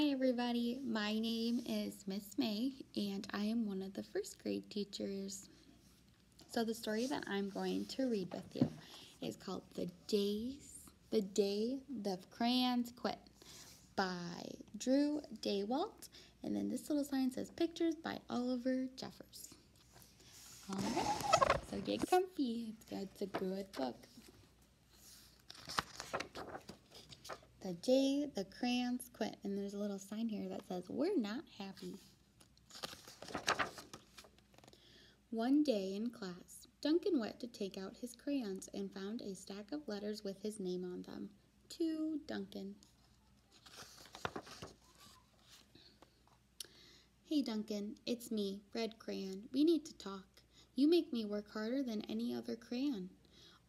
Hi everybody, my name is Miss May and I am one of the first grade teachers. So the story that I'm going to read with you is called The Days, The Day the Crayons Quit by Drew Daywalt and then this little sign says pictures by Oliver Jeffers. Alright, so get comfy, it's, it's a good book. The day the crayons quit. And there's a little sign here that says, We're not happy. One day in class, Duncan went to take out his crayons and found a stack of letters with his name on them. To Duncan. Hey Duncan, it's me, Red Crayon. We need to talk. You make me work harder than any other crayon.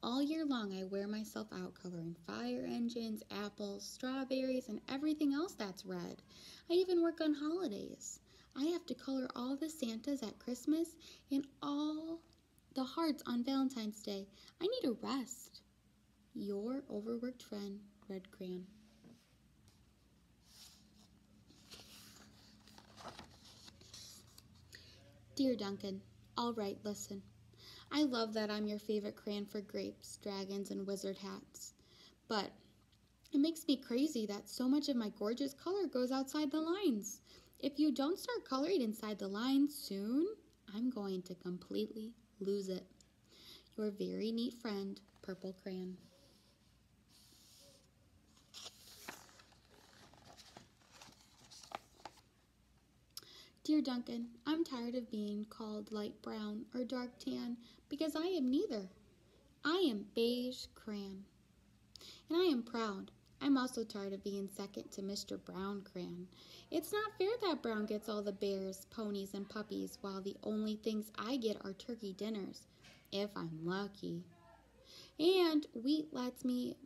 All year long, I wear myself out coloring fire engines, apples, strawberries, and everything else that's red. I even work on holidays. I have to color all the Santas at Christmas and all the hearts on Valentine's Day. I need a rest. Your overworked friend, Red Crayon. Dear Duncan, all right, listen. I love that I'm your favorite crayon for grapes, dragons, and wizard hats. But it makes me crazy that so much of my gorgeous color goes outside the lines. If you don't start coloring inside the lines soon, I'm going to completely lose it. Your very neat friend, Purple Crayon. Dear Duncan, I'm tired of being called light brown or dark tan because I am neither. I am beige crayon. And I am proud. I'm also tired of being second to Mr. Brown Crayon. It's not fair that Brown gets all the bears, ponies, and puppies while the only things I get are turkey dinners, if I'm lucky. And wheat lets me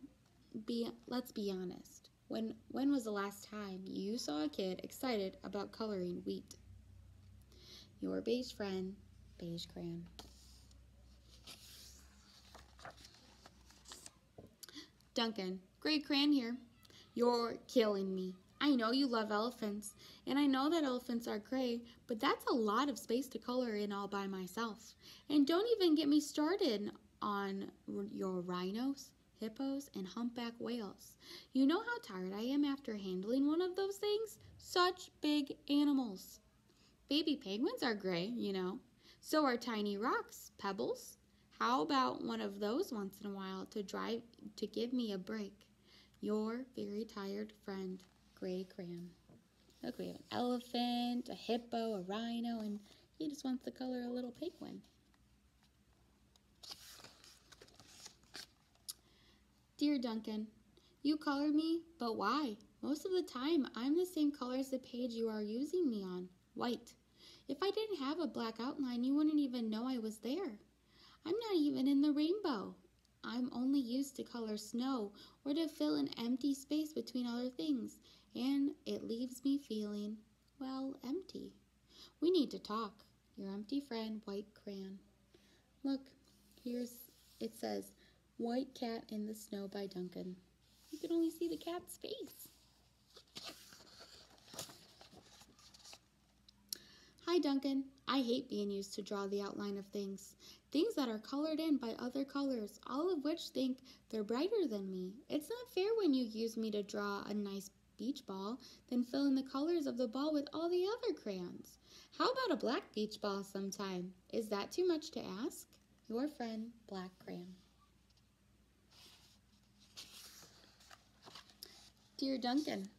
be let's be honest. When when was the last time you saw a kid excited about coloring wheat? Your beige friend, Beige Crayon. Duncan, Gray Crayon here. You're killing me. I know you love elephants, and I know that elephants are gray, but that's a lot of space to color in all by myself. And don't even get me started on your rhinos, hippos, and humpback whales. You know how tired I am after handling one of those things? Such big animals. Baby penguins are gray, you know. So are tiny rocks, pebbles. How about one of those once in a while to drive to give me a break? Your very tired friend, Gray Crayon. Look, we have an elephant, a hippo, a rhino, and he just wants to color a little penguin. Dear Duncan, you color me, but why? Most of the time, I'm the same color as the page you are using me on white. If I didn't have a black outline, you wouldn't even know I was there. I'm not even in the rainbow. I'm only used to color snow or to fill an empty space between other things, and it leaves me feeling, well, empty. We need to talk. Your empty friend, White Crayon. Look, here's, it says, White Cat in the Snow by Duncan. You can only see the cat's face. Hi, Duncan. I hate being used to draw the outline of things. Things that are colored in by other colors, all of which think they're brighter than me. It's not fair when you use me to draw a nice beach ball, then fill in the colors of the ball with all the other crayons. How about a black beach ball sometime? Is that too much to ask? Your friend, Black Crayon. Dear Duncan,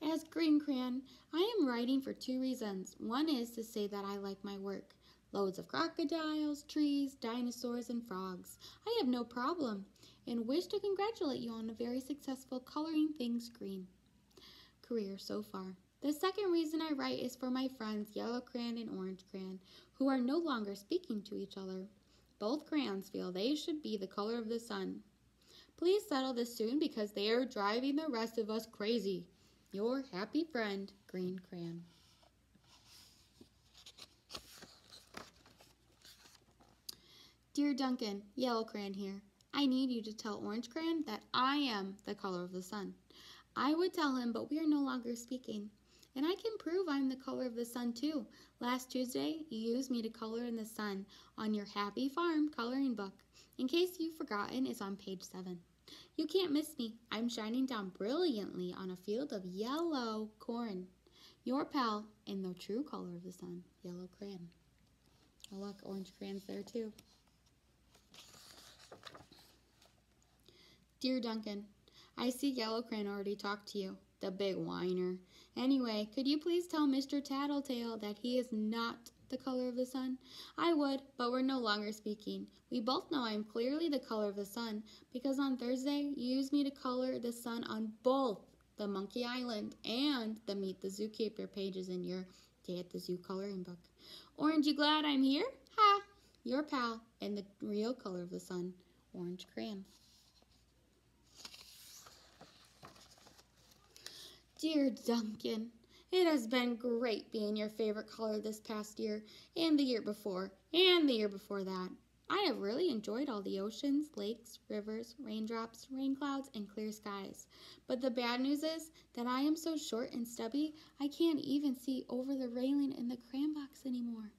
as Green Crayon, I am writing for two reasons. One is to say that I like my work. Loads of crocodiles, trees, dinosaurs, and frogs. I have no problem and wish to congratulate you on a very successful coloring things green career so far. The second reason I write is for my friends Yellow Crayon and Orange Crayon, who are no longer speaking to each other. Both crayons feel they should be the color of the sun. Please settle this soon because they are driving the rest of us crazy. Your happy friend, Green Crayon. Dear Duncan, Yellow Crayon here. I need you to tell Orange Crayon that I am the color of the sun. I would tell him, but we are no longer speaking. And I can prove I'm the color of the sun too. Last Tuesday, you used me to color in the sun on your Happy Farm coloring book. In case you've forgotten, it's on page 7. You can't miss me. I'm shining down brilliantly on a field of yellow corn. Your pal in the true color of the sun, yellow crayon. Oh look, orange crayons there too. Dear Duncan, I see Yellow Crayon already talked to you, the big whiner. Anyway, could you please tell Mr. Tattletale that he is not the color of the sun? I would, but we're no longer speaking. We both know I'm clearly the color of the sun because on Thursday you used me to color the sun on both the Monkey Island and the Meet the Zookeeper pages in your Day at the Zoo coloring book. Orange, you glad I'm here? Ha! Your pal and the real color of the sun, orange crayon. Dear Duncan, it has been great being your favorite color this past year, and the year before, and the year before that. I have really enjoyed all the oceans, lakes, rivers, raindrops, rain clouds, and clear skies. But the bad news is that I am so short and stubby, I can't even see over the railing in the crayon box anymore.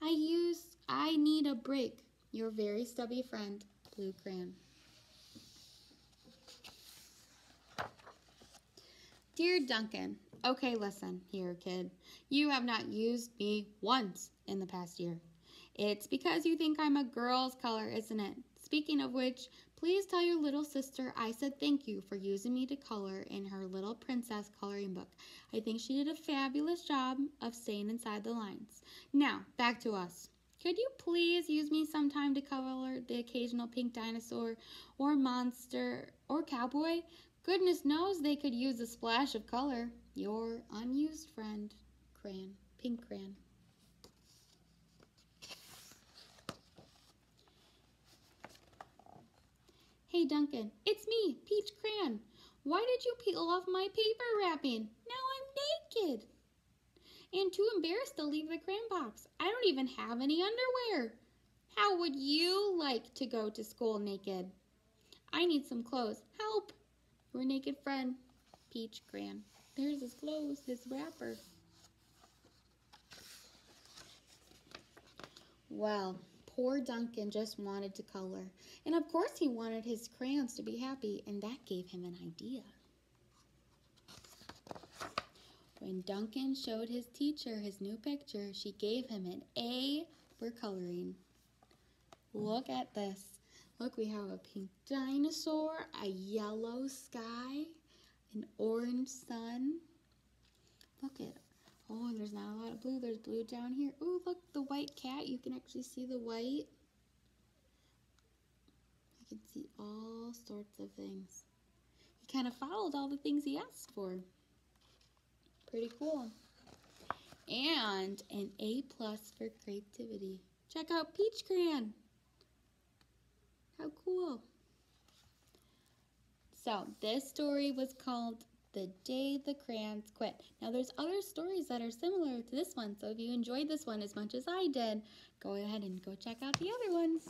I use, I need a break. Your very stubby friend, Blue Crayon. Dear Duncan, okay, listen here, kid. You have not used me once in the past year. It's because you think I'm a girl's color, isn't it? Speaking of which, please tell your little sister I said thank you for using me to color in her little princess coloring book. I think she did a fabulous job of staying inside the lines. Now, back to us. Could you please use me sometime to color the occasional pink dinosaur or monster or cowboy? Goodness knows they could use a splash of color. Your unused friend, Crayon, Pink Crayon. Hey Duncan, it's me, Peach Crayon. Why did you peel off my paper wrapping? Now I'm naked. And too embarrassed to leave the crayon box. I don't even have any underwear. How would you like to go to school naked? I need some clothes. Help! Your naked friend, Peach Crayon. There's his clothes, his wrapper. Well, poor Duncan just wanted to color. And of course he wanted his crayons to be happy, and that gave him an idea. When Duncan showed his teacher his new picture, she gave him an A for coloring. Look at this. Look, we have a pink dinosaur, a yellow sky, an orange sun. Look at, oh, there's not a lot of blue. There's blue down here. Oh, look, the white cat. You can actually see the white. I can see all sorts of things. He kind of followed all the things he asked for. Pretty cool. And an A plus for creativity. Check out Peach Crayon. How cool. So this story was called The Day the Crayons Quit. Now there's other stories that are similar to this one. So if you enjoyed this one as much as I did, go ahead and go check out the other ones.